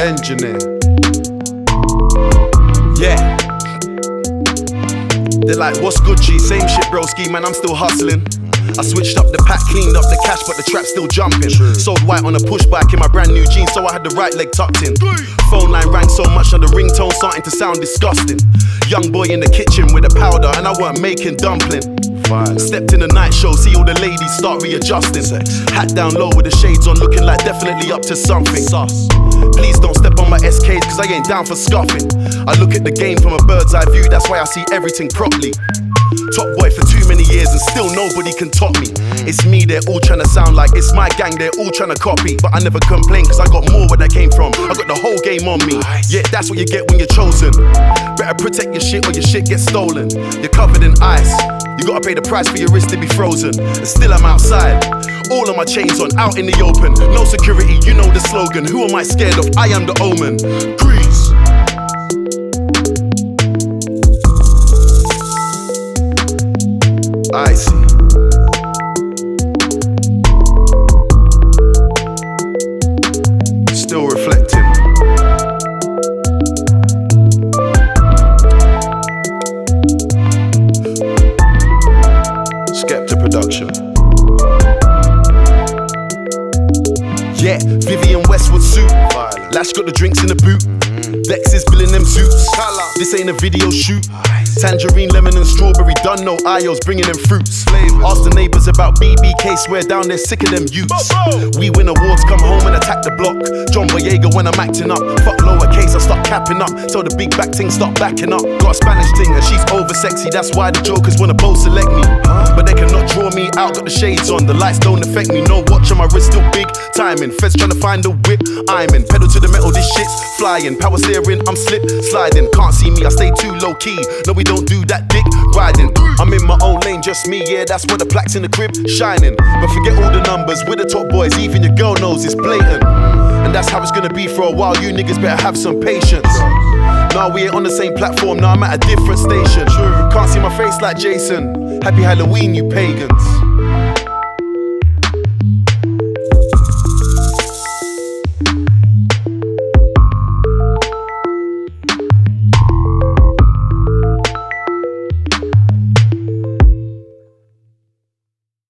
Engineer. Yeah. They're like, what's Gucci? Same shit broski, man, I'm still hustling. I switched up the pack, cleaned up the cash, but the trap still jumping. Sold white on a push bike in my brand new jeans, so I had the right leg tucked in. Phone line rang so much on the ringtone, starting to sound disgusting. Young boy in the kitchen with a powder, and I weren't making dumpling. Stepped in the night show, see all the ladies start readjusting. Hat down low with the shades on, looking like definitely up to something. Please don't step on my SKs, cause I ain't down for scuffing. I look at the game from a bird's eye view, that's why I see everything properly. Top boy for too many years and still nobody can top me. It's me, they're all trying to sound like it's my gang, they're all trying to copy. But I never complain cause I got more where that came from. I got the whole game on me. Yeah, that's what you get when you're chosen. Better protect your shit or your shit gets stolen. You're covered in ice. You gotta pay the price for your wrist to be frozen. And still I'm outside. All of my chains on, out in the open. No security, you know the slogan. Who am I scared of? I am the omen. Grease. Yeah, Vivienne Westwood suit. Lash got the drinks in the boot. Dex is billing them suits. This ain't a video shoot. Tangerine, lemon, and strawberry. Done no IOs, bringing them fruits. Ask the neighbors about BBK, swear down there sick of them youths. We win awards, come home and attack the block. John Boyega when I'm acting up. Fuck lowercase, I start capping up. So the big back thing start backing up. Got a Spanish thing and she's over sexy. That's why the jokers wanna both select me. Draw me out, got the shades on. The lights don't affect me. No watch on my wrist, still big timing. Feds trying to find the whip. I'm in. Pedal to the metal, this shit's flying. Power steering, I'm slip sliding. Can't see me, I stay too low key. No, we don't do that dick riding. I'm in my own lane, just me, yeah, that's where the plaques in the crib shining. But forget all the numbers, we're the top boys, even your girl knows it's blatant. And that's how it's gonna be for a while, you niggas better have some patience. Now we ain't on the same platform, now I'm at a different station. Can't see my face like Jason. Happy Halloween, you pagans.